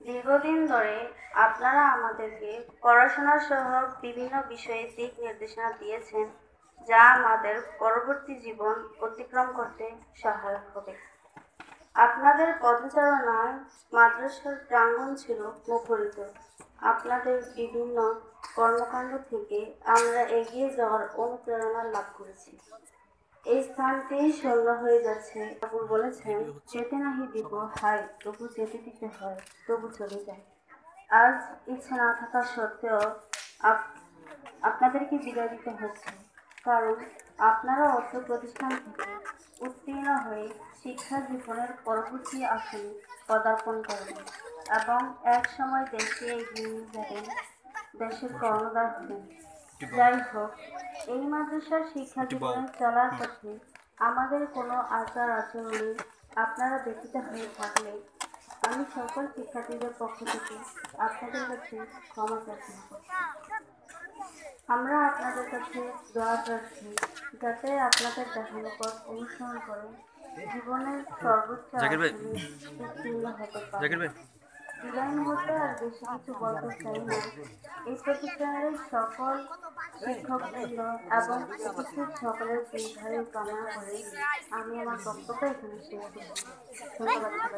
দীর্ঘদিন ধরে আপনারা আমাদেরকে পড়াশোনা সহ বিভিন্ন বিষয়ে দিক নির্দেশনা দিয়েছেন, যা আমাদের পরবর্তী জীবন অতিক্রম করতে সহায়ক হবে। আপনাদের পদচারণায় মাদ্রাসার প্রাঙ্গণ ছিল মুখরিত। আপনাদের বিভিন্ন কর্মকাণ্ড থেকে আমরা এগিয়ে যাওয়ার অনুপ্রেরণা লাভ করেছি। এই স্থানটি শূন্য হয়ে যাচ্ছে। ঠাকুর বলেছেন, যেতে নাহি দিব হাই তবু যেতে দিতে হয়, তবু চলে যায়। আজ ইচ্ছে না থাকা সত্ত্বেও আপ- আপনাদেরকে বিদায় দিতে হচ্ছে। কারণ আপনারা অর্থ প্রতিষ্ঠান থেকে উত্তীর্ণ হয়ে শিক্ষা জীবনের পরবর্তী আসনে পদার্পণ করবেন এবং এক সময় দেশে এগিয়ে যাবেন, দেশের কর্ণধার হবেন। যাই হোক এই মাদ্রাসার শিক্ষা জীবনে চলার পথে আমাদের কোনো আচার আচরণে আপনারা ব্যতীত হয়ে থাকলে আমি সকল শিক্ষার্থীদের পক্ষ থেকে আপনাদের কাছে ক্ষমা প্রার্থনা করছি। আমরা আপনাদের কাছে দোয়া প্রার্থী যাতে আপনাদের দেখানো পথ অনুসরণ করে জীবনের সর্বোচ্চ। হতে পারে। বিদায় মুহূর্তে আর বেশি কিছু বলতে চাই না এই প্রতিষ্ঠানের সকল শিক্ষকবৃন্দ এবং উপস্থিত সকলের দীর্ঘায়ু কামনা করে আমি আমার বক্তব্য এখানে শেষ করছি ধন্যবাদ।